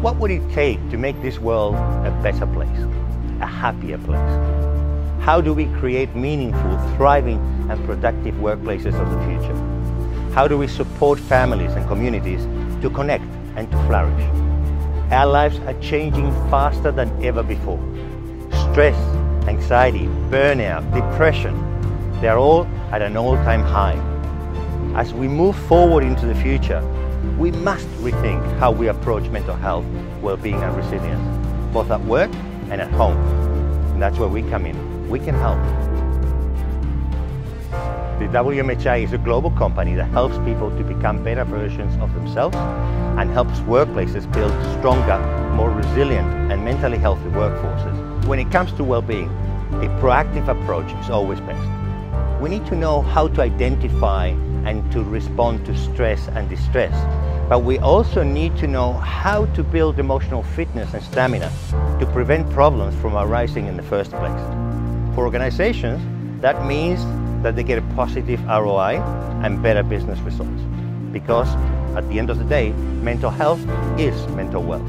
What would it take to make this world a better place, a happier place? How do we create meaningful, thriving and productive workplaces of the future? How do we support families and communities to connect and to flourish? Our lives are changing faster than ever before. Stress, anxiety, burnout, depression, they are all at an all-time high. As we move forward into the future, we must rethink how we approach mental health, well-being and resilience, both at work and at home. And that's where we come in. We can help. The WMHI is a global company that helps people to become better versions of themselves and helps workplaces build stronger, more resilient and mentally healthy workforces. When it comes to well-being, a proactive approach is always best. We need to know how to identify and to respond to stress and distress. But we also need to know how to build emotional fitness and stamina to prevent problems from arising in the first place. For organizations, that means that they get a positive ROI and better business results. Because at the end of the day, mental health is mental wealth.